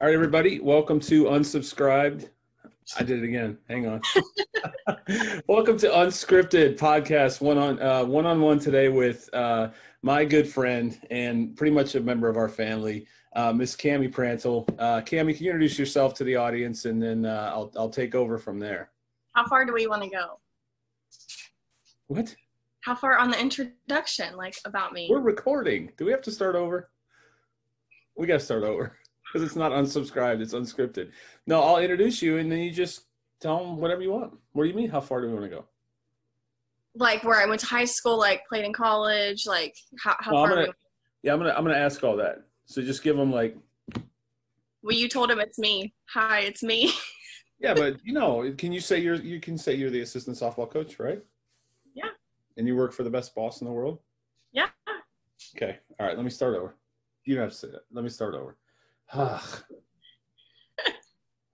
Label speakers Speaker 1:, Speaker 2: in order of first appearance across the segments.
Speaker 1: All right, everybody, welcome to Unsubscribed. I did it again. Hang on. welcome to Unscripted Podcast, one on uh, one on one today with uh, my good friend and pretty much a member of our family, uh, Miss Cami Prantle. Uh, Cami, can you introduce yourself to the audience, and then uh, I'll I'll take over from there.
Speaker 2: How far do we want to go?
Speaker 1: What?
Speaker 2: How far on the introduction, like about me?
Speaker 1: We're recording. Do we have to start over? We got to start over because it's not unsubscribed. It's unscripted. No, I'll introduce you, and then you just tell them whatever you want. What do you mean? How far do we want to go?
Speaker 2: Like where I went to high school, like played in college, like how, how
Speaker 1: Well, I'm
Speaker 2: far?
Speaker 1: gonna-
Speaker 2: we-
Speaker 1: Yeah, I'm gonna I'm gonna ask all that. So just give them like,
Speaker 2: well, you told him it's me. Hi, it's me.
Speaker 1: yeah, but you know, can you say you're you can say you're the assistant softball coach, right?
Speaker 2: Yeah.
Speaker 1: And you work for the best boss in the world.
Speaker 2: yeah.
Speaker 1: Okay. All right. Let me start over. You don't have to say that. Let me start over.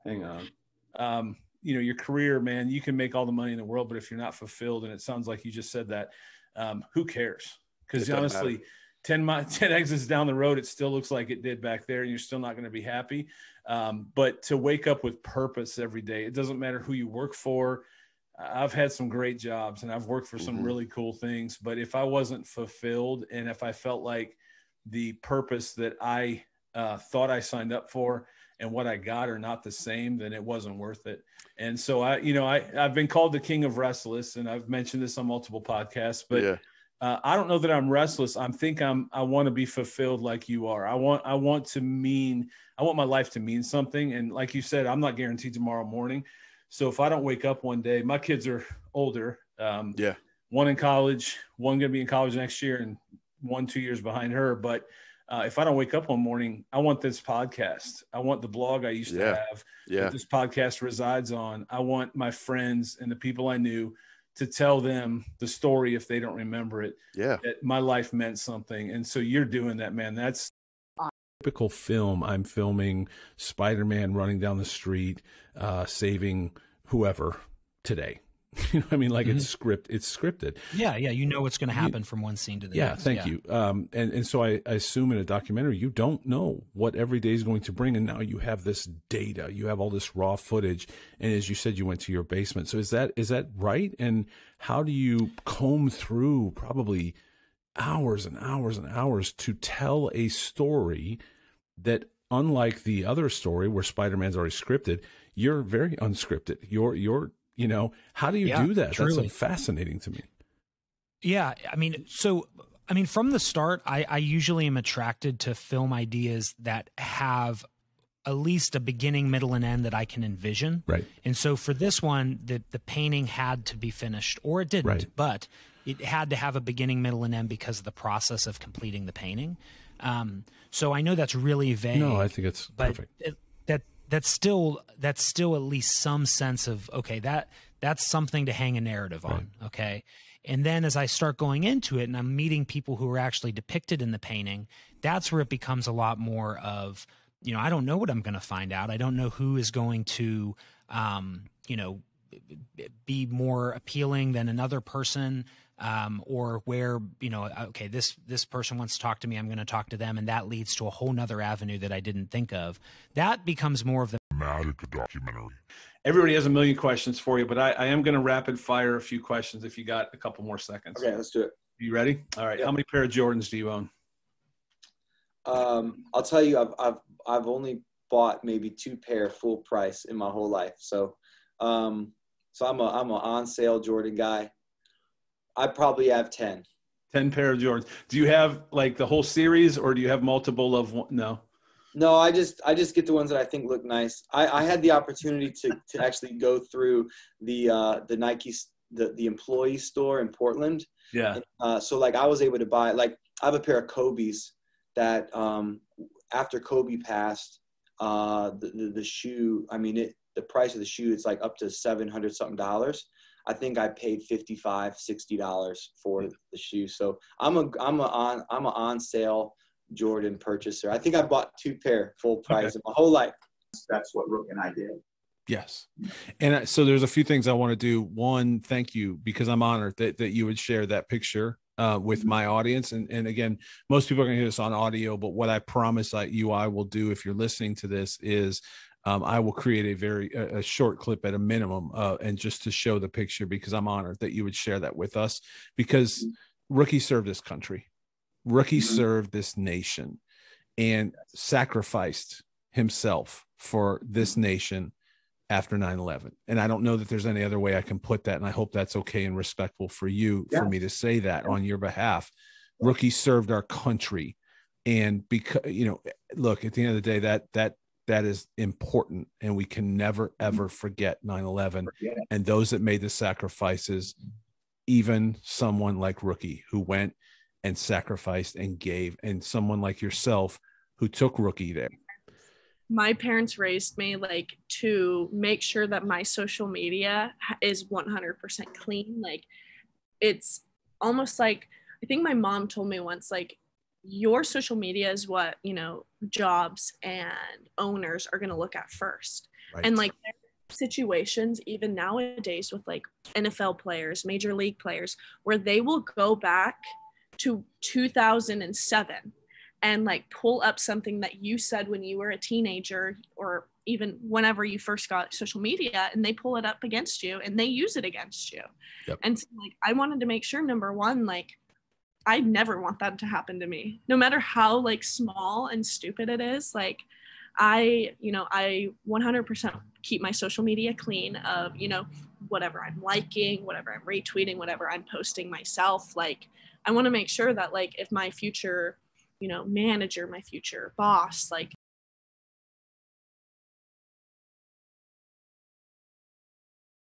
Speaker 1: Hang on. Um, you know, your career, man, you can make all the money in the world, but if you're not fulfilled, and it sounds like you just said that, um, who cares? Because honestly, 10, mi- 10 exits down the road, it still looks like it did back there, and you're still not going to be happy. Um, but to wake up with purpose every day, it doesn't matter who you work for. I've had some great jobs and I've worked for some
Speaker 3: Mhm.
Speaker 1: really cool things. But if I wasn't fulfilled and if I felt like the purpose that I uh, thought I signed up for and what I got are not the same, then it wasn't worth it. And so I, you know, I, I've been called the king of restless and I've mentioned this on multiple podcasts, but
Speaker 3: yeah,
Speaker 1: uh, I don't know that I'm restless. I think I'm. I want to be fulfilled like you are. I want. I want to mean. I want my life to mean something. And like you said, I'm not guaranteed tomorrow morning. So if I don't wake up one day, my kids are older. Um,
Speaker 3: yeah,
Speaker 1: One in college, one going to be in college next year, and one two years behind her. But uh, if I don't wake up one morning, I want this podcast. I want the blog I used
Speaker 3: Yeah.
Speaker 1: to have
Speaker 3: yeah,
Speaker 1: that this podcast resides on. I want my friends and the people I knew to tell them the story if they don't remember it
Speaker 3: yeah.
Speaker 1: that my life meant something and so you're doing that man that's typical film i'm filming spider-man running down the street uh saving whoever today you know what i mean? Like it's script it's scripted.
Speaker 4: Yeah, yeah, you know what's going to
Speaker 1: You-
Speaker 4: happen from one scene to the next. yeah.
Speaker 1: thank you. Um and and so I, I assume in a documentary you don't know what every day is going to bring and now you have this data you have all this raw footage and as you said you went to your basement. So is that is that right? And how do you comb through probably hours and hours and hours to tell a story that unlike the other story where spider-man's already scripted you're very unscripted. You're you're you know how do you
Speaker 4: Yeah,
Speaker 1: do that
Speaker 4: truly.
Speaker 1: that's fascinating to me
Speaker 4: Yeah, I mean, so I mean, from the start, I, I usually am attracted to film ideas that have at least a beginning, middle, and end that I can envision.
Speaker 1: right
Speaker 4: And so for this one, the the painting had to be finished, or it didn't,
Speaker 1: Right.
Speaker 4: but it had to have a beginning, middle, and end because of the process of completing the painting. Um, so I know that's really vague.
Speaker 1: no i think it's
Speaker 4: but
Speaker 1: perfect
Speaker 4: it, that's still that's still at least some sense of okay that that's something to hang a narrative on okay? And then as i start going into it and i'm meeting people who are actually depicted in the painting that's where it becomes a lot more of you know i don't know what i'm going to find out. I don't know who is going to um you know be more appealing than another person um, or where you know okay this this person wants to talk to me i'm going to talk to them and that leads to a whole nother avenue that i didn't think of that becomes more of the
Speaker 5: Matic documentary.
Speaker 1: Everybody has a million questions for you, but I, I am going to rapid fire a few questions if you got a couple more seconds.
Speaker 6: Okay, let's do it.
Speaker 1: You ready? All right.
Speaker 6: Yeah.
Speaker 1: How many pair of Jordans do you own?
Speaker 6: Um, I'll tell you, I've, I've I've only bought maybe two pair full price in my whole life. So, um, so I'm a I'm a on sale Jordan guy. I probably have ten.
Speaker 1: 10 pair of Jordans. Do you have like the whole series or do you have multiple of one? No.
Speaker 6: No, I just I just get the ones that I think look nice. I, I had the opportunity to, to actually go through the uh, the Nike the the employee store in Portland.
Speaker 1: Yeah.
Speaker 6: Uh, so like I was able to buy like I have a pair of Kobe's that um, after Kobe passed, uh, the, the the shoe. I mean it. The price of the shoe it's like up to seven hundred something dollars. I think I paid 55 60 dollars for the shoe. So I'm a I'm a on I'm a on sale Jordan purchaser. I think I bought two pair full price in my whole life.
Speaker 7: that's what Rook and I did.
Speaker 1: Yes. And so there's a few things I want to do. One, thank you because I'm honored that, that you would share that picture uh, with my audience. And, and again, most people are going to hear this on audio, but what I promise that you I will do if you're listening to this is um, I will create a very a, a short clip at a minimum, uh, and just to show the picture because I'm honored that you would share that with us because rookie served this country, rookie mm-hmm. served this nation, and sacrificed himself for this mm-hmm. nation after 9-11 and i don't know that there's any other way i can put that and i hope that's okay and respectful for you yeah. for me to say that on your behalf rookie served our country and because you know look at the end of the day that that that is important and we can never ever forget 9-11 and those that made the sacrifices even someone like rookie who went and sacrificed and gave and someone like yourself who took rookie there.
Speaker 2: My parents raised me like to make sure that my social media is 100% clean. Like it's almost like i think my mom told me once like your social media is what you know jobs and owners are going to look at first right. and like situations even nowadays with like nfl players major league players where they will go back to 2007 and like pull up something that you said when you were a teenager or even whenever you first got social media and they pull it up against you and they use it against you yep. and so, like i wanted to make sure number one like I never want that to happen to me. No matter how like small and stupid it is, like I, you know, I 100% keep my social media clean of, you know, whatever I'm liking, whatever I'm retweeting, whatever I'm posting myself. Like I want to make sure that like if my future, you know, manager, my future boss, like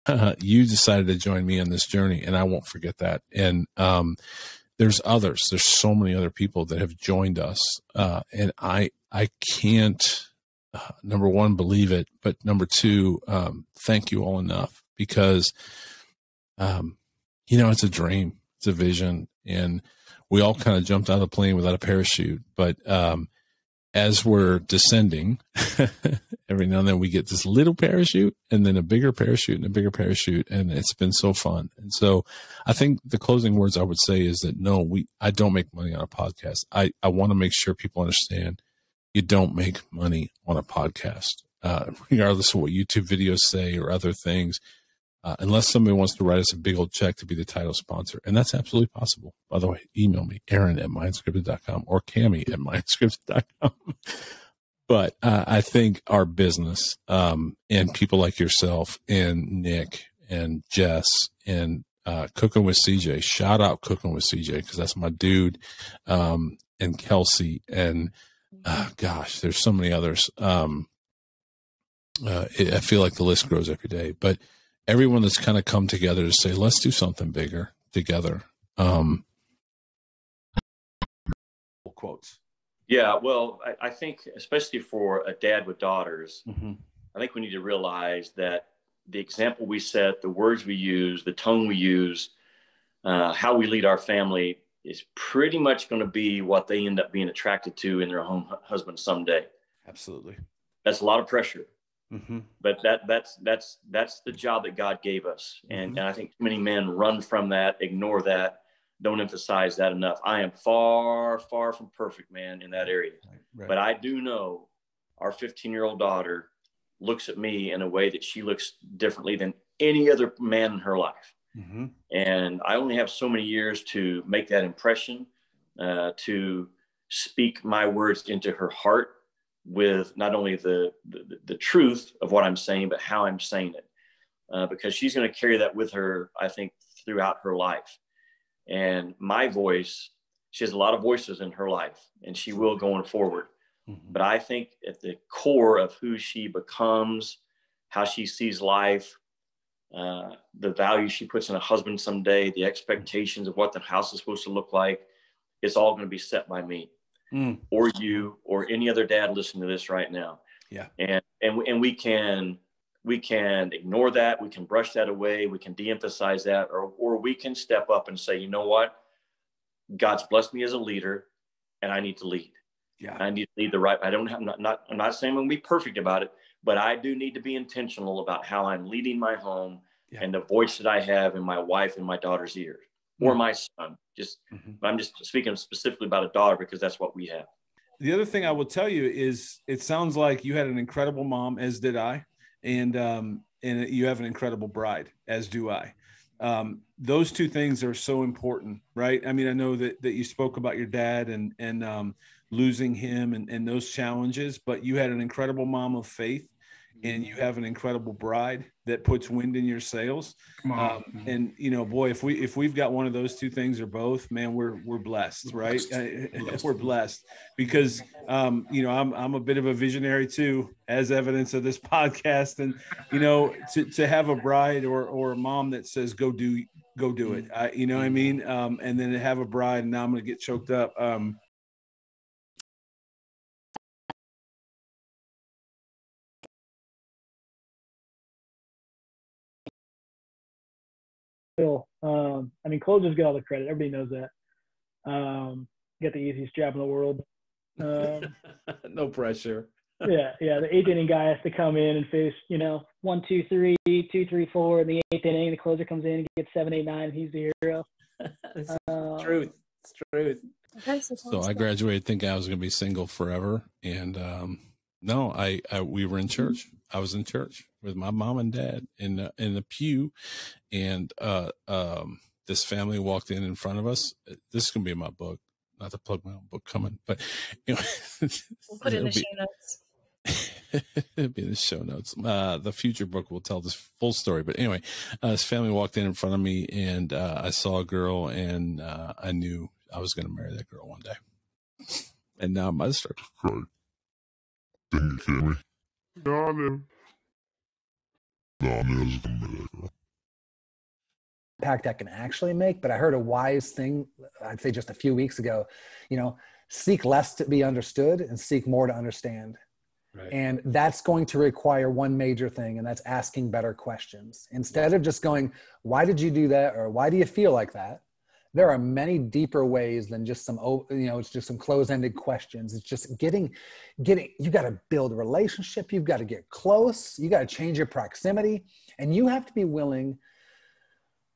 Speaker 1: you decided to join me on this journey and I won't forget that. And um, there's others. There's so many other people that have joined us, uh, and I I can't uh, number one believe it, but number two, um, thank you all enough because, um, you know, it's a dream, it's a vision, and we all kind of jumped out of the plane without a parachute, but um, as we're descending, every now and then we get this little parachute and then a bigger parachute and a bigger parachute. And it's been so fun. And so I think the closing words I would say is that no, we, I don't make money on a podcast. I, I want to make sure people understand you don't make money on a podcast, uh, regardless of what YouTube videos say or other things uh, unless somebody wants to write us a big old check to be the title sponsor. And that's absolutely possible. By the way, email me, Aaron at mindscripted.com or Cami at mindscripted.com. but uh, I think our business um, and people like yourself and Nick and Jess and uh, Cooking with CJ, shout out Cooking with CJ because that's my dude, um, and Kelsey and uh, gosh, there's so many others. Um, uh, I feel like the list grows every day, but everyone that's kind of come together to say, let's do something bigger together. Um,
Speaker 3: quotes. Yeah, well, I, I, think especially for a dad with daughters, mm-hmm. I think we need to realize that the example we set, the words we use, the tone we use, uh, how we lead our family is pretty much going to be what they end up being attracted to in their home husband someday.
Speaker 1: Absolutely.
Speaker 3: That's a lot of pressure. Mm-hmm. But that that's that's that's the job that God gave us, and, mm-hmm. and I think many men run from that, ignore that, don't emphasize that enough. I am far far from perfect, man, in that area. Right, right. But I do know our 15 year old daughter looks at me in a way that she looks differently than any other man in her life. Mm-hmm. And I only have so many years to make that impression, uh, to speak my words into her heart with not only the, the, the truth of what I'm saying, but how I'm saying it, uh, because she's going to carry that with her, I think, throughout her life. And my voice, she has a lot of voices in her life, and she will going forward. Mm-hmm. But I think at the core of who she becomes, how she sees life, uh, the value she puts in a husband someday, the expectations of what the house is supposed to look like, it's all going to be set by me mm. or you or any other dad listening to this right now.
Speaker 1: Yeah.
Speaker 3: And and and we can we can ignore that, we can brush that away, we can de-emphasize that, or or we can step up and say, you know what? God's blessed me as a leader and I need to lead. Yeah. I need to lead the right. I don't have not, not I'm not saying I'm gonna be perfect about it, but I do need to be intentional about how I'm leading my home yeah. and the voice that I have in my wife and my daughter's ears. or my son. Just, mm-hmm. I'm just speaking specifically about a daughter because that's what we have.
Speaker 1: The other thing I will tell you is, it sounds like you had an incredible mom, as did I, and um, and you have an incredible bride, as do I. Um, those two things are so important, right? I mean, I know that that you spoke about your dad and and um, losing him and, and those challenges, but you had an incredible mom of faith and you have an incredible bride that puts wind in your sails. Um, and you know, boy, if we if we've got one of those two things or both, man, we're we're blessed, right? we're blessed because um, you know I'm I'm a bit of a visionary too, as evidence of this podcast. And you know, to to have a bride or or a mom that says go do go do it, I, you know what I mean? Um, and then to have a bride, and now I'm going to get choked up. Um,
Speaker 5: Um, I mean, closers get all the credit. Everybody knows that. Um, get the easiest job in the world. Um,
Speaker 1: no pressure.
Speaker 5: yeah, yeah. The eighth inning guy has to come in and face, you know, one, two, three, two, three, four. In the eighth inning, the closer comes in and gets seven, eight, nine. He's the hero.
Speaker 6: um, truth. It's truth.
Speaker 1: So I graduated thinking I was going to be single forever, and um, no, I, I we were in church. I was in church with my mom and dad in the, in the pew, and uh, um, this family walked in in front of us. This is gonna be in my book, not to plug my own book coming, but you know,
Speaker 2: we'll put it in the be, show notes.
Speaker 1: it'll be in the show notes. Uh, the future book will tell this full story. But anyway, uh, this family walked in in front of me, and uh, I saw a girl, and uh, I knew I was going to marry that girl one day. And now my start to cry. Didn't you kill me? No, no. No,
Speaker 8: no, impact that can actually make. But I heard a wise thing, I'd say just a few weeks ago, you know, seek less to be understood and seek more to understand. Right. And that's going to require one major thing, and that's asking better questions. Instead of just going, why did you do that? Or why do you feel like that? There are many deeper ways than just some you know it's just some close-ended questions. It's just getting getting you got to build a relationship you've got to get close you got to change your proximity and you have to be willing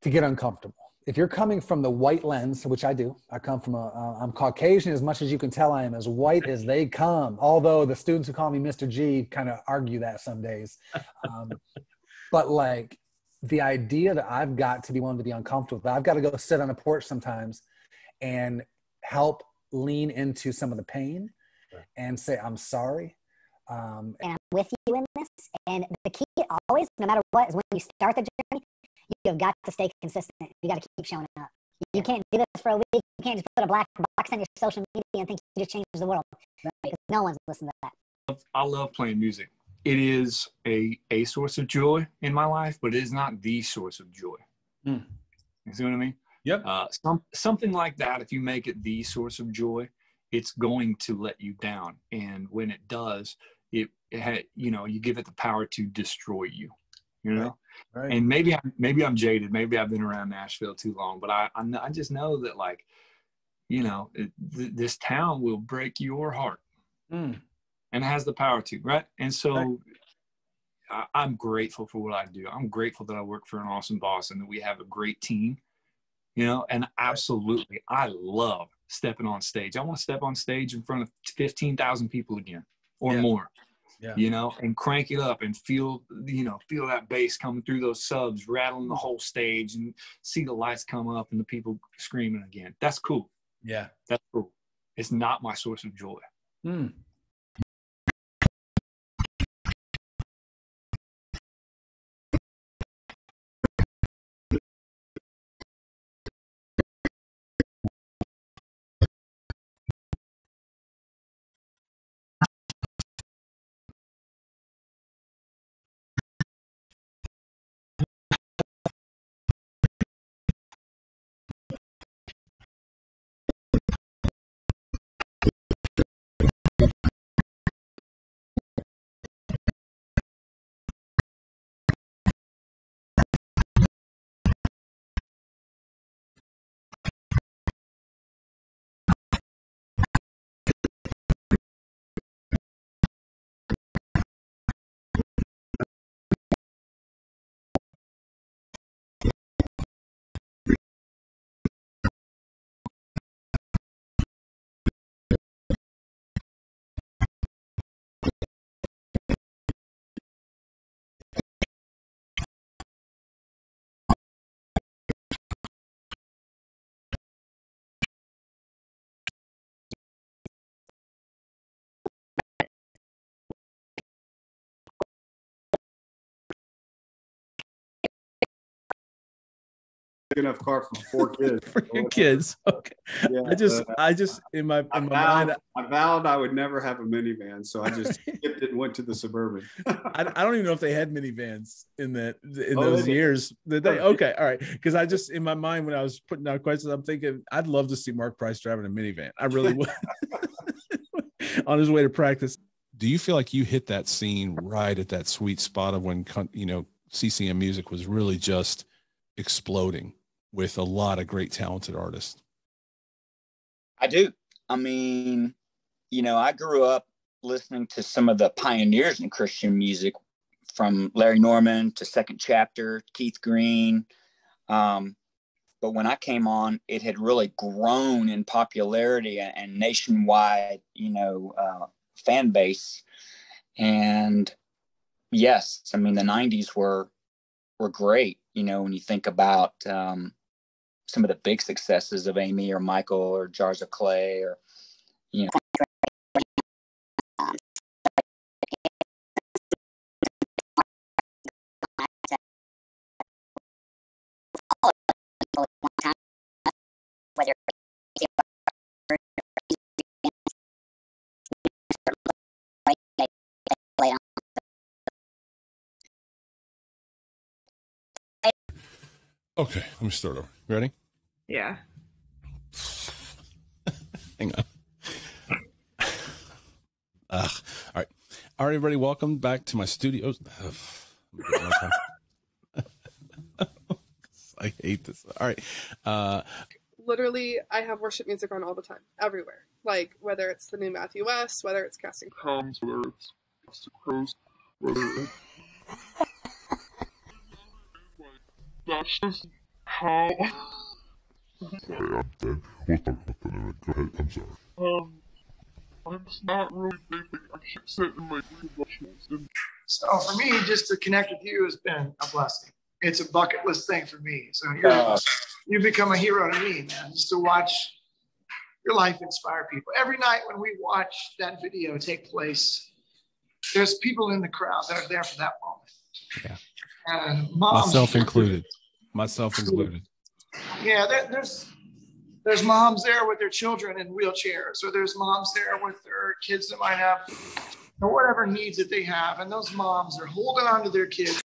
Speaker 8: to get uncomfortable. If you're coming from the white lens which i do i come from a am caucasian as much as you can tell i am as white as they come although the students who call me mr g kind of argue that some days. Um, but like the idea that I've got to be willing to be uncomfortable, that I've got to go sit on a porch sometimes and help lean into some of the pain and say, I'm sorry.
Speaker 9: Um, and I'm with you in this. And the key always, no matter what, is when you start the journey, you've got to stay consistent. You got to keep showing up. You can't do this for a week. You can't just put a black box on your social media and think you just changed the world. Right? No one's listening to that.
Speaker 10: I love playing music it is a a source of joy in my life, but it is not the source of joy. Mm. You see what I mean?
Speaker 1: Yep.
Speaker 10: Uh, some something like that. If you make it the source of joy, it's going to let you down, and when it does, it, it ha, you know you give it the power to destroy you. You know. Right. Right. And maybe I'm maybe I'm jaded. Maybe I've been around Nashville too long, but I I, I just know that like, you know, it, th- this town will break your heart. Mm and has the power to, right? And so right. I, I'm grateful for what I do. I'm grateful that I work for an awesome boss and that we have a great team, you know, and absolutely, I love stepping on stage. I want to step on stage in front of 15,000 people again or yeah. more. Yeah. you know, and crank it up and feel, you know, feel that bass coming through those subs, rattling the whole stage and see the lights come up and the people screaming again. That's cool.
Speaker 1: Yeah.
Speaker 10: That's cool. It's not my source of joy.
Speaker 1: Mm.
Speaker 11: Big enough car for four kids.
Speaker 1: for your kids. Okay.
Speaker 11: Yeah,
Speaker 1: I just,
Speaker 11: uh,
Speaker 1: I just, in my,
Speaker 11: I
Speaker 1: in my
Speaker 11: vowed,
Speaker 1: mind,
Speaker 11: I vowed I would never have a minivan, so I just skipped it and went to the suburban.
Speaker 1: I, I don't even know if they had minivans in that in
Speaker 11: Oh,
Speaker 1: those years. Did they? Okay, all right. Because I just in my mind when I was putting down questions, I'm thinking I'd love to see Mark Price driving a minivan. I really would. On his way to practice. Do you feel like you hit that scene right at that sweet spot of when you know CCM music was really just exploding with a lot of great talented artists?
Speaker 12: I do. I mean, you know, I grew up listening to some of the pioneers in Christian music from Larry Norman to Second Chapter, Keith Green. Um, but when I came on, it had really grown in popularity and, nationwide, you know, uh, fan base. And yes, I mean, the 90s were were great. You know, when you think about um, some of the big successes of Amy or Michael or Jars of Clay or you know
Speaker 1: Okay, let me start over. You ready?
Speaker 2: Yeah.
Speaker 1: Hang on. Ugh. all right. All right, everybody, welcome back to my studios. I hate this. All right. Uh,
Speaker 13: literally I have worship music on all the time, everywhere. Like whether it's the new Matthew West, whether it's Casting
Speaker 14: Crowns, whether it's Costa Cruz, whether it's that's just how.
Speaker 15: Sorry, I'm dead. We'll talk about that in a minute. Go ahead. I'm sorry.
Speaker 14: Um, I'm just not really thinking. I keep sitting like devotionals and
Speaker 16: So for me, just to connect with you has been a blessing. It's a bucket list thing for me. So you're,
Speaker 12: Uh,
Speaker 16: you become a hero to me, man. Just to watch your life inspire people. Every night when we watch that video take place, there's people in the crowd that are there for that moment.
Speaker 1: Yeah.
Speaker 16: And moms,
Speaker 1: myself included. Myself included.
Speaker 16: yeah, there, there's there's moms there with their children in wheelchairs, or there's moms there with their kids that might have or whatever needs that they have, and those moms are holding on to their kids.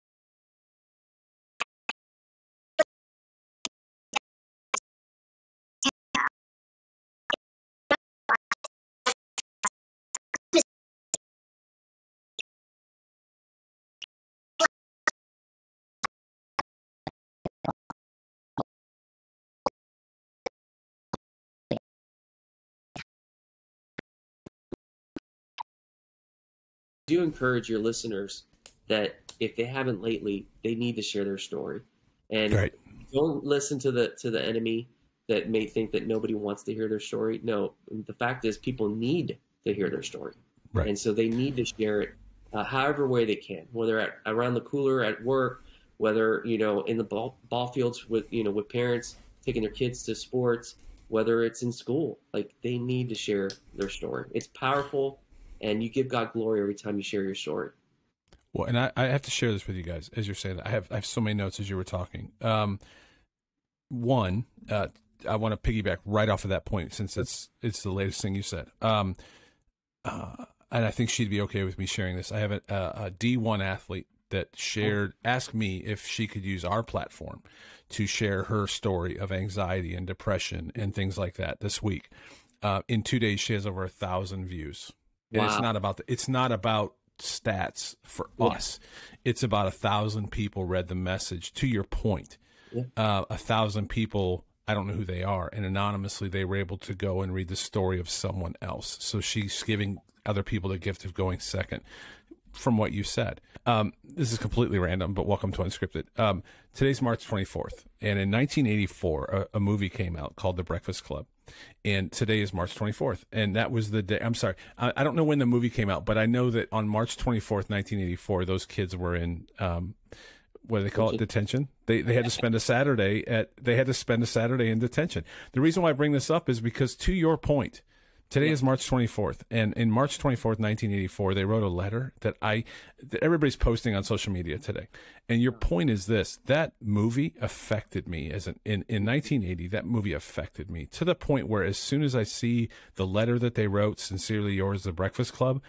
Speaker 17: Do encourage your listeners that if they haven't lately, they need to share their story, and
Speaker 1: Right.
Speaker 17: don't listen to the to the enemy that may think that nobody wants to hear their story. No, the fact is, people need to hear their story,
Speaker 1: Right.
Speaker 17: and so they need to share it, uh, however way they can, whether at around the cooler at work, whether you know in the ball ball fields with you know with parents taking their kids to sports, whether it's in school. Like they need to share their story. It's powerful, and you give God glory every time you share your story.
Speaker 1: Well, and I, I have to share this with you guys as you're saying that. I have I have so many notes as you were talking. Um, one, uh, I want to piggyback right off of that point since it's it's the latest thing you said. Um, uh, and I think she'd be okay with me sharing this. I have a, a D1 athlete that shared asked me if she could use our platform to share her story of anxiety and depression and things like that this week. Uh, in two days, she has over a thousand views. And it's not about the, it's not about stats for
Speaker 17: Yeah.
Speaker 1: us. It's about a thousand people read the message. To your point,
Speaker 17: Yeah.
Speaker 1: uh, a thousand people. I don't know who they are, and anonymously they were able to go and read the story of someone else. So she's giving other people the gift of going second. From what you said, um, this is completely random, but welcome to Unscripted. Um, today's March 24th, and in 1984, a, a movie came out called The Breakfast Club, and today is March 24th, and that was the day. I'm sorry, I, I don't know when the movie came out, but I know that on March 24th, 1984, those kids were in um, what do they call it detention they they had to spend a saturday at they had to spend a saturday in detention the reason why i bring this up is because to your point Today is March 24th, and in March 24th, 1984, they wrote a letter that I that everybody's posting on social media today. And your point is this: that movie affected me as an in in 1980. That movie affected me to the point where, as soon as I see the letter that they wrote, "Sincerely yours, The Breakfast Club,"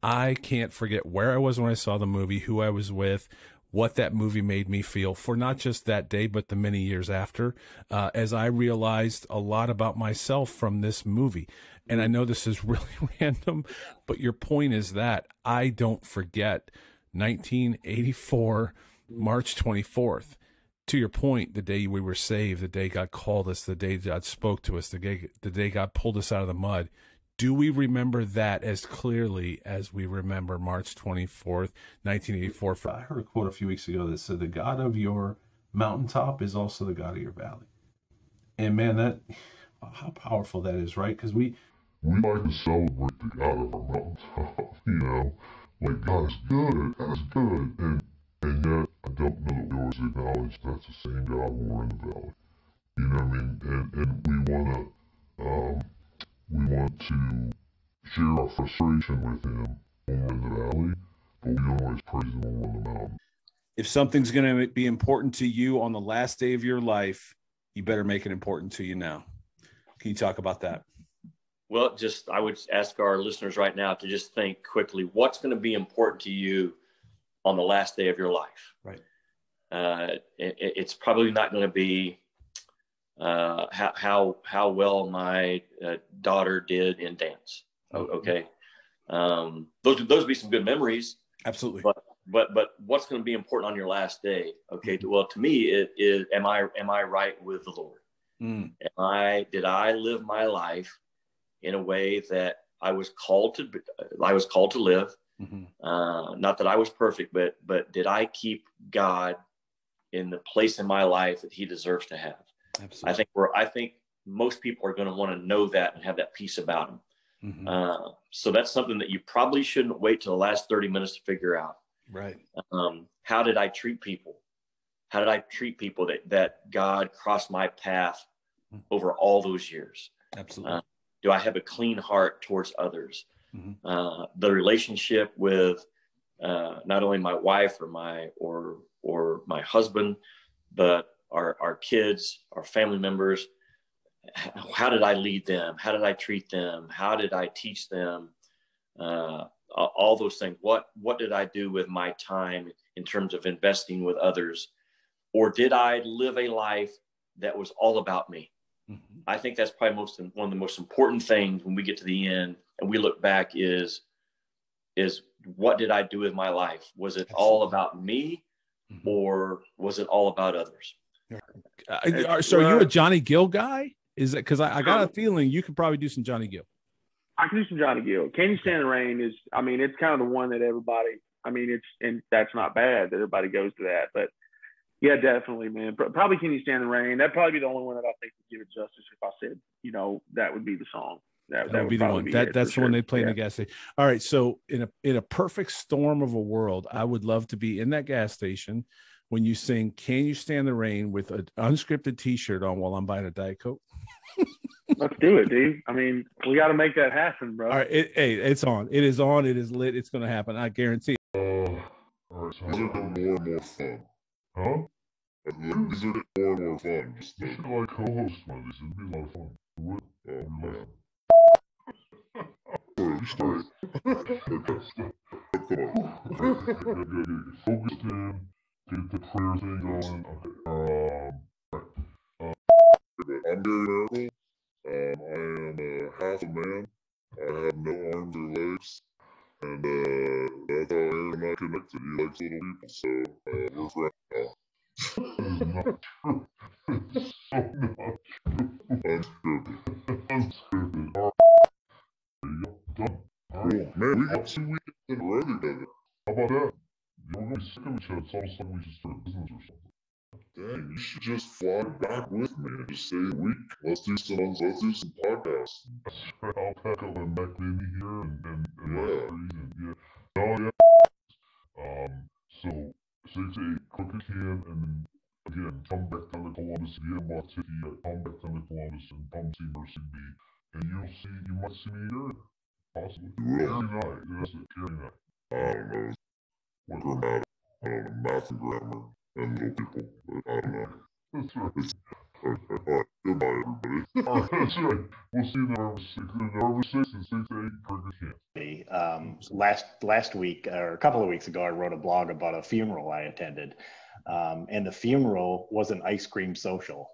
Speaker 1: I can't forget where I was when I saw the movie, who I was with, what that movie made me feel for not just that day, but the many years after, uh, as I realized a lot about myself from this movie. And I know this is really random, but your point is that I don't forget 1984, March 24th. To your point, the day we were saved, the day God called us, the day God spoke to us, the day, the day God pulled us out of the mud. Do we remember that as clearly as we remember March 24th, 1984? I heard a quote a few weeks ago that said, The God of your mountaintop is also the God of your valley. And man, that how powerful that is, right? Because we
Speaker 15: we like to celebrate the God of our mountaintop, you know, like God is good, God is good, and and yet I don't know that we always acknowledge that's the same God we're in the valley. You know what I mean? And and we wanna um we want to share our frustration with him when we're in the valley, but we don't always praise him when we're on the mountain.
Speaker 1: If something's going to be important to you on the last day of your life, you better make it important to you now. Can you talk about that?
Speaker 3: Well, just I would ask our listeners right now to just think quickly what's going to be important to you on the last day of your life?
Speaker 1: Right.
Speaker 3: Uh, it, it's probably not going to be uh, how, how, how well my uh, daughter did in dance. Mm-hmm. Okay. Um, those, those would be some good memories.
Speaker 1: Absolutely.
Speaker 3: But, but, but what's going to be important on your last day? Okay. Mm-hmm. Well, to me, it is, am I, am I right with the Lord?
Speaker 1: Mm.
Speaker 3: Am I, did I live my life in a way that I was called to, I was called to live?
Speaker 1: Mm-hmm.
Speaker 3: Uh, not that I was perfect, but, but did I keep God in the place in my life that he deserves to have?
Speaker 1: Absolutely.
Speaker 3: I think we're, I think most people are going to want to know that and have that piece about them.
Speaker 1: Mm-hmm.
Speaker 3: Uh, so that's something that you probably shouldn't wait till the last 30 minutes to figure out.
Speaker 1: Right.
Speaker 3: Um, how did I treat people? How did I treat people that, that God crossed my path over all those years?
Speaker 1: Absolutely.
Speaker 3: Uh, do I have a clean heart towards others?
Speaker 1: Mm-hmm.
Speaker 3: Uh, the relationship with uh, not only my wife or my or or my husband, but our, our kids, our family members. How did I lead them? How did I treat them? How did I teach them? Uh, all those things. What what did I do with my time in terms of investing with others, or did I live a life that was all about me? I think that's probably most one of the most important things when we get to the end and we look back is is what did I do with my life? Was it all about me,
Speaker 1: mm-hmm.
Speaker 3: or was it all about others?
Speaker 1: Uh, so are you a Johnny Gill guy? Is it because I, I, got a feeling you could probably do some Johnny Gill.
Speaker 18: I can do some Johnny Gill. Can you stand the rain? Is I mean, it's kind of the one that everybody. I mean, it's and that's not bad that everybody goes to that, but yeah, definitely, man. Probably Can You Stand the Rain? That'd probably be the only one that I think would give it justice if I said, you know, that would be the song. That,
Speaker 1: that,
Speaker 18: that
Speaker 1: would be the one. Be that that's the sure. one they play yeah. in the gas station. All right. So in a in a perfect storm of a world, I would love to be in that gas station when you sing "Can You Stand the Rain" with an unscripted T-shirt on while I'm buying a Diet Coke.
Speaker 18: Let's do it, dude. I mean, we got to make that happen, bro.
Speaker 1: All right, it, hey, it's on. It is on. It is lit. It's going to happen. I guarantee.
Speaker 15: Uh, all right, so getting more and more fun, huh? Like, these are getting more and more fun. Just you should like co-host one of these. It'd be a lot of fun. What? Oh, man. Sorry, Focus in, get the prayer thing going. Okay. Um, right. Um, I'm Gary Miracle. Um, I am uh, half a man. I have no arms or legs. And uh, that's how Aaron and I connected. He likes little people, so uh, we're friends now. that is All. All. Man, we got two weekends in a row together. How about that? We're to be sick of each other. It's should start a business or something. Dang, you should just fly back with me and just stay a week. Let's do some, let's do some podcasts. I'll pack up my Mac Mini here and, and, and yeah. and yeah. Oh yeah. Um, so six to eight, cook a can, and then again, come back down to Columbus again, watch Tiki, come back down to Columbus and come see Mercy B. and you'll see, you might see me here, possibly. Every night, that's it, every night. I don't know, what grammar, I don't know, math and grammar, and little people, but I don't know. That's right. All right, goodbye, everybody. All right, that's right. We'll see you November 6th, November 6th and 6 8 Kirkland Camp.
Speaker 19: Um, last last week or a couple of weeks ago, I wrote a blog about a funeral I attended, um, and the funeral was an ice cream social.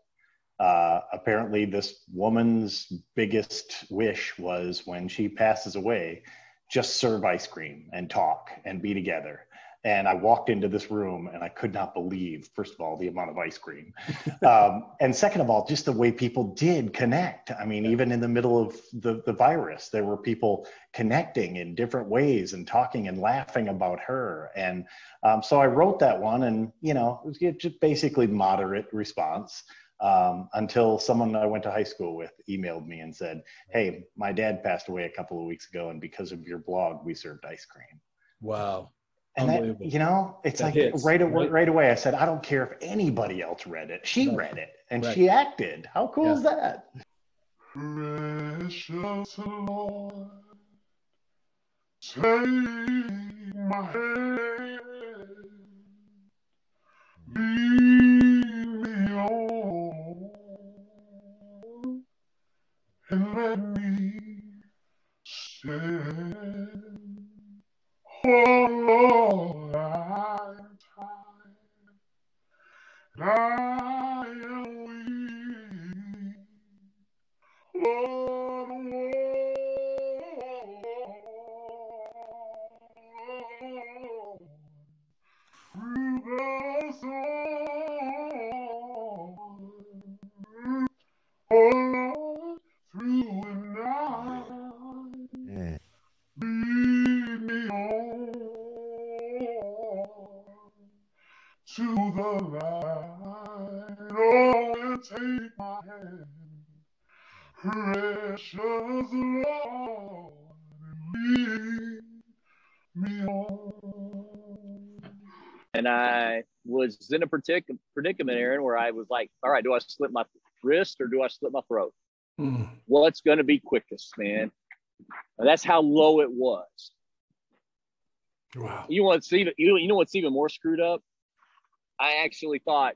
Speaker 19: Uh, apparently, this woman's biggest wish was when she passes away, just serve ice cream and talk and be together. And I walked into this room and I could not believe, first of all, the amount of ice cream. um, and second of all, just the way people did connect. I mean, even in the middle of the, the virus, there were people connecting in different ways and talking and laughing about her. And um, so I wrote that one and, you know, it was just basically moderate response. Um, until someone I went to high school with emailed me and said, Hey, my dad passed away a couple of weeks ago, and because of your blog, we served ice cream.
Speaker 1: Wow.
Speaker 19: And that, you know, it's
Speaker 1: That
Speaker 19: like
Speaker 1: hits,
Speaker 19: right, away,
Speaker 1: right?
Speaker 19: right away. I said, I don't care if anybody else read it. She
Speaker 1: Right.
Speaker 19: read it and
Speaker 1: Right.
Speaker 19: she acted. How cool is that?
Speaker 15: Precious Lord, take my hand, lead and let me stand.
Speaker 20: Was in a partic- predicament, Aaron, where I was like, all right, do I slip my wrist or do I slit my throat? Hmm. What's going to be quickest, man? And that's how low it was.
Speaker 1: Wow.
Speaker 20: You know what's even you, you know what's even more screwed up? I actually thought,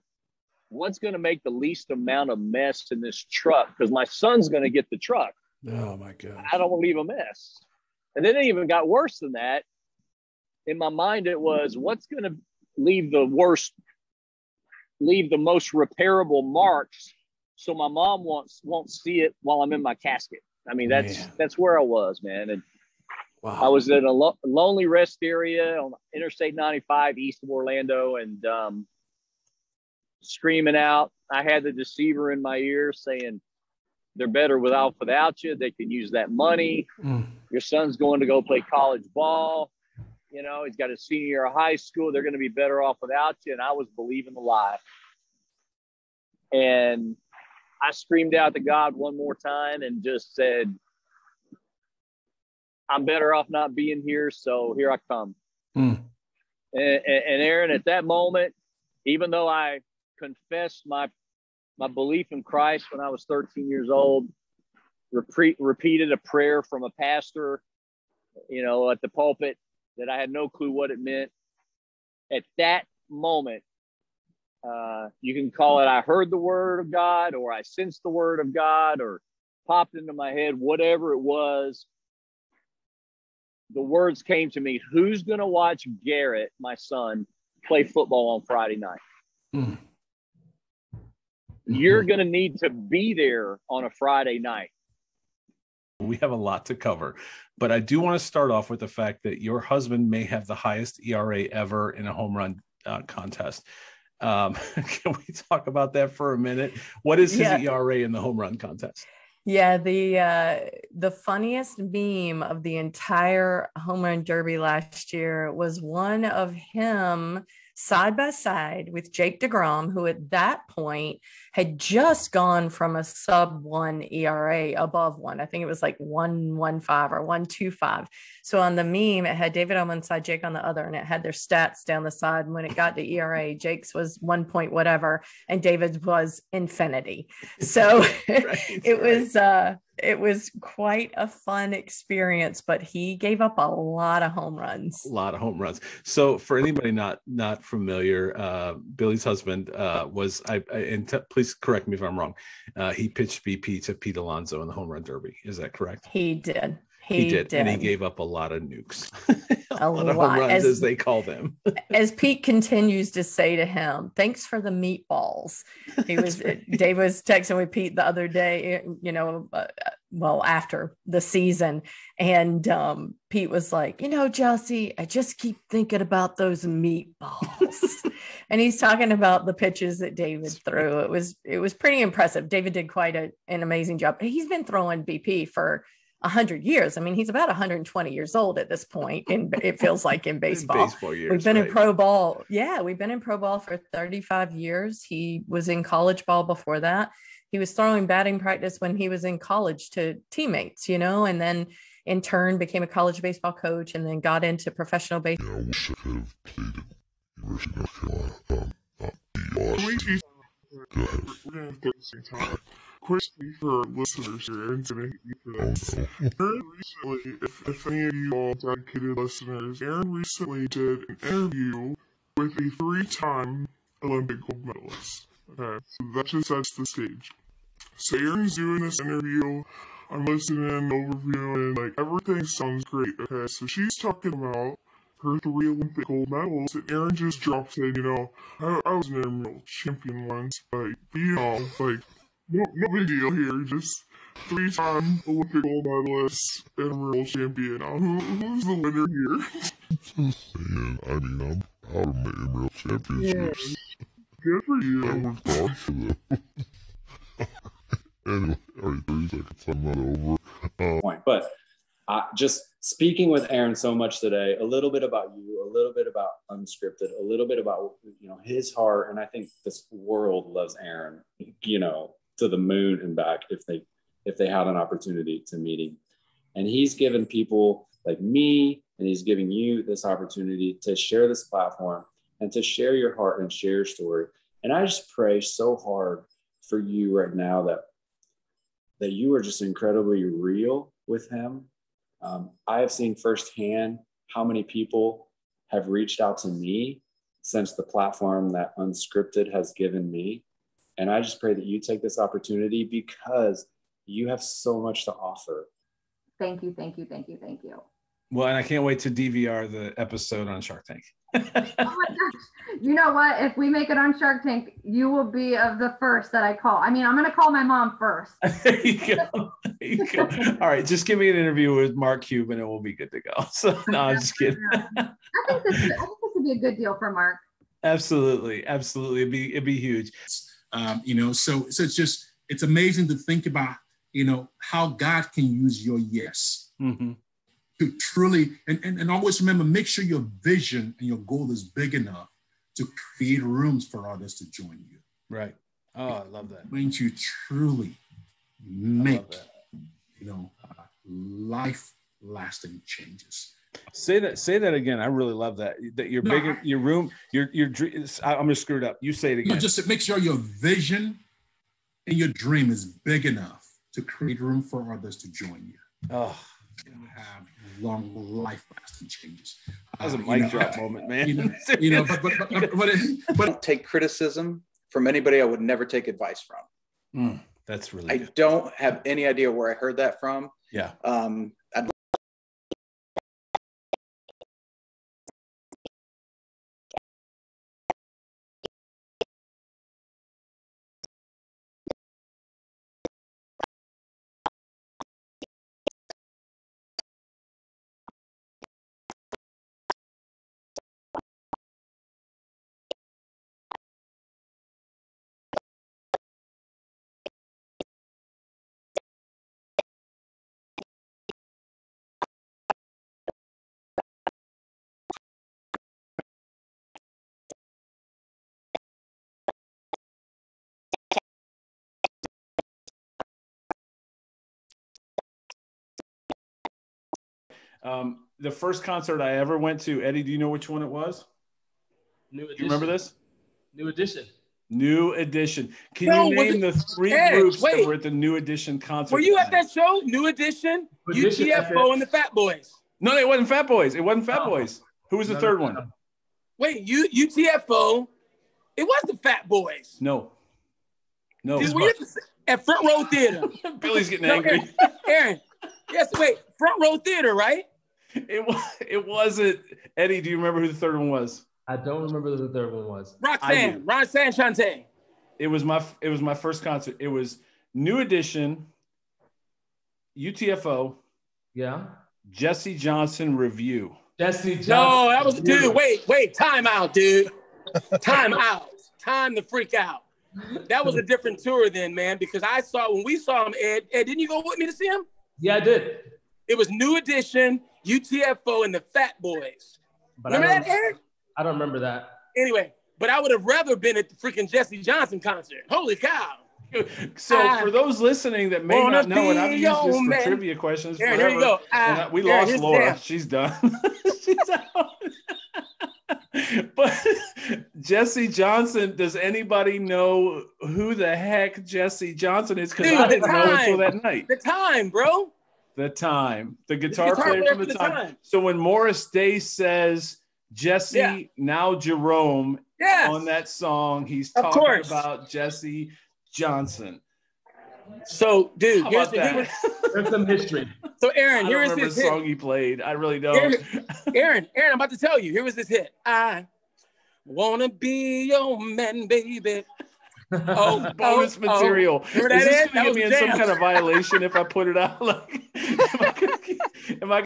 Speaker 20: what's going to make the least amount of mess in this truck? Because my son's going to get the truck.
Speaker 1: Oh my God.
Speaker 20: I don't want to leave a mess. And then it even got worse than that. In my mind, it was what's going to leave the worst, leave the most repairable marks, so my mom won't won't see it while I'm in my casket. I mean, that's
Speaker 1: Man.
Speaker 20: that's where I was, man. And I was in a lo- lonely rest area on Interstate 95 east of Orlando, and um, screaming out. I had the deceiver in my ear saying, "They're better without without you. They can use that money. Your son's going to go play college ball. You know, he's got a senior year of high school. They're going to be better off without you." And I was believing the lie. And I screamed out to God one more time and just said, I'm better off not being here. So here I come. Hmm. And, and, and Aaron, at that moment, even though I confessed my my belief in Christ when I was 13 years old, repeat, repeated a prayer from a pastor, you know, at the pulpit that I had no clue what it meant. At that moment, uh, you can call it I heard the word of God or I sensed the word of God or popped into my head, whatever it was. The words came to me Who's going to watch Garrett, my son, play football on Friday night? You're going to need to be there on a Friday night.
Speaker 1: We have a lot to cover, but I do want to start off with the fact that your husband may have the highest ERA ever in a home run uh, contest. Um, can we talk about that for a minute? What is his
Speaker 21: Yeah.
Speaker 1: ERA in the home run contest?
Speaker 21: Yeah, the uh, the funniest meme of the entire home run derby last year was one of him side by side with Jake DeGrom, who at that point had just gone from a sub one ERA above one. I think it was like one one five or one two five. So on the meme, it had David on one side, Jake on the other, and it had their stats down the side. And when it got to ERA, Jake's was one point whatever, and David's was infinity. So it was uh it was quite a fun experience, but he gave up a lot of home runs.
Speaker 1: A lot of home runs. So for anybody not not familiar, uh, Billy's husband uh, was I, I and t- please correct me if I'm wrong. Uh, he pitched BP to Pete Alonso in the home run derby. Is that correct?
Speaker 21: He did.
Speaker 1: He, he did, did, and he gave up a lot of nukes,
Speaker 21: a, a lot,
Speaker 1: of home runs, as, as they call them.
Speaker 21: as Pete continues to say to him, "Thanks for the meatballs." He was right. Dave was texting with Pete the other day, you know, uh, well after the season, and um, Pete was like, "You know, Jesse, I just keep thinking about those meatballs." and he's talking about the pitches that David threw. It was it was pretty impressive. David did quite a, an amazing job. He's been throwing BP for 100 years. I mean, he's about 120 years old at this point, and it feels like in baseball.
Speaker 1: in baseball years,
Speaker 21: we've been
Speaker 1: right.
Speaker 21: in pro ball. Yeah, we've been in pro ball for 35 years. He was in college ball before that. He was throwing batting practice when he was in college to teammates, you know, and then in turn became a college baseball coach and then got into professional baseball.
Speaker 15: Yeah,
Speaker 14: Quickly for our listeners here, you for. Aaron recently, if, if any of you all dedicated listeners, Aaron recently did an interview with a three-time Olympic gold medalist. Okay, so that just sets the stage. So Aaron's doing this interview. I'm listening, overviewing, like everything sounds great. Okay, so she's talking about her three Olympic gold medals, and Aaron just drops in, you know, I, I was an intramural champion once, but you know, like no, no big deal here. Just three-time Olympic gold medalist and world champion. Now, who, who's the winner here?
Speaker 15: Just saying. I mean, I'm proud of my intramural championships.
Speaker 14: Good for you.
Speaker 15: I worked hard for them. anyway, all right, 30 seconds. I'm not over. Uh,
Speaker 22: point. But uh, just speaking with Aaron so much today, a little bit about you, a little bit about unscripted, a little bit about you know his heart, and I think this world loves Aaron. You know, to the moon and back if they if they had an opportunity to meet him. And he's given people like me and he's giving you this opportunity to share this platform and to share your heart and share your story. And I just pray so hard for you right now that that you are just incredibly real with him. Um, I have seen firsthand how many people have reached out to me since the platform that Unscripted has given me. And I just pray that you take this opportunity because you have so much to offer.
Speaker 23: Thank you, thank you, thank you, thank you.
Speaker 1: Well, and I can't wait to DVR the episode on Shark Tank.
Speaker 23: oh my gosh. You know what? If we make it on Shark Tank, you will be of the first that I call. I mean, I'm going to call my mom first.
Speaker 1: there you go. There you go. All right, just give me an interview with Mark Cuban and we'll be good to go. So, no, I'm just kidding.
Speaker 23: I think this, I think this would be a good deal for Mark.
Speaker 1: Absolutely, absolutely. It'd be it'd be huge.
Speaker 24: Um, you know, so so it's just it's amazing to think about you know how God can use your yes
Speaker 1: mm-hmm.
Speaker 24: to truly and, and and always remember make sure your vision and your goal is big enough to create rooms for others to join you.
Speaker 1: Right. Oh, I love that.
Speaker 24: When you truly make you know uh, life lasting changes.
Speaker 1: Say that. Say that again. I really love that. That your
Speaker 24: No,
Speaker 1: bigger, your room, your your. dream. I'm gonna screw it up. You say it again.
Speaker 24: No, just to make sure your vision and your dream is big enough to create room for others to join you.
Speaker 1: Oh,
Speaker 24: and have long life lasting changes.
Speaker 1: That was a
Speaker 24: Uh,
Speaker 1: mic
Speaker 24: you know,
Speaker 1: drop moment, man.
Speaker 24: You know, you know but, but, but, but, it-
Speaker 25: I don't take criticism from anybody I would never take advice from.
Speaker 1: Mm, that's really
Speaker 25: I
Speaker 1: good.
Speaker 25: don't have any idea where I heard that from.
Speaker 1: Yeah.
Speaker 25: Um,
Speaker 1: Um, the first concert I ever went to, Eddie, do you know which one it was?
Speaker 26: New
Speaker 1: Do you remember this?
Speaker 26: New edition.
Speaker 1: New Edition. Can
Speaker 27: No,
Speaker 1: you name
Speaker 27: it-
Speaker 1: the three
Speaker 27: Ed,
Speaker 1: groups that were at the New Edition concert?
Speaker 27: Were you at that show? New Edition,
Speaker 1: New Edition,
Speaker 27: UTFO, and the Fat Boys.
Speaker 1: No, it wasn't Fat Boys. It wasn't Fat Boys. Who was the
Speaker 27: No,
Speaker 1: third
Speaker 27: no,
Speaker 1: one?
Speaker 27: Wait, U, UTFO. It was the Fat Boys.
Speaker 1: No. No.
Speaker 27: Dude, were you at, the, at Front Row Theater?
Speaker 1: Billy's getting
Speaker 27: No,
Speaker 1: angry.
Speaker 27: Aaron, Aaron, yes, wait, Front Row Theater, right?
Speaker 1: It was. It wasn't. Eddie, do you remember who the third one was?
Speaker 28: I don't remember who the third one was.
Speaker 27: Roxanne, Roxanne Shante.
Speaker 1: It was my. It was my first concert. It was New Edition, UTFO,
Speaker 28: Yeah.
Speaker 1: Jesse Johnson Revue.
Speaker 28: Jesse Johnson.
Speaker 27: No, that was dude. Wait, wait, time out, dude. Time out. Time to freak out. That was a different tour then, man. Because I saw when we saw him, Ed. Ed, didn't you go with me to see him?
Speaker 28: Yeah, I did.
Speaker 27: It was New Edition, UTFO, and the Fat Boys.
Speaker 28: But I
Speaker 27: Remember that,
Speaker 28: don't- I don't remember that.
Speaker 27: Anyway, but I would have rather been at the freaking Jesse Johnson concert. Holy cow!
Speaker 1: So
Speaker 27: I
Speaker 1: for those listening that may not know, and I've
Speaker 27: be
Speaker 1: used this
Speaker 27: your
Speaker 1: for trivia questions
Speaker 27: Aaron,
Speaker 1: forever,
Speaker 27: here you go. Ah,
Speaker 1: I- we
Speaker 27: Aaron,
Speaker 1: lost Laura.
Speaker 27: jam.
Speaker 1: She's done. She's out. but Jesse Johnson, does anybody know who the heck Jesse Johnson is? Because I didn't know until that night.
Speaker 27: The time, bro.
Speaker 1: The time, the guitar,
Speaker 27: guitar
Speaker 1: player,
Speaker 27: player
Speaker 1: from the,
Speaker 27: the
Speaker 1: time.
Speaker 27: time.
Speaker 1: So when Morris Day says Jesse,
Speaker 27: Yeah.
Speaker 1: now Jerome,
Speaker 27: Yes.
Speaker 1: on that song, he's
Speaker 27: Of
Speaker 1: talking
Speaker 27: course.
Speaker 1: about Jesse Johnson.
Speaker 27: So, dude,
Speaker 1: How
Speaker 27: here's
Speaker 1: about
Speaker 27: the,
Speaker 1: that?
Speaker 27: here's,
Speaker 28: There's some history.
Speaker 27: so
Speaker 1: I
Speaker 27: Aaron,
Speaker 1: don't
Speaker 27: here is
Speaker 1: remember
Speaker 27: his
Speaker 1: the
Speaker 27: hit.
Speaker 1: song he played. I really don't.
Speaker 27: Aaron, Aaron, Aaron, I'm about to tell you. Here was this hit. I wanna be your man, baby. Oh,
Speaker 1: bonus
Speaker 27: oh, oh.
Speaker 1: material.
Speaker 27: Remember
Speaker 1: Is this gonna get me in some kind of violation if I put it out? Like, am I, gonna, am I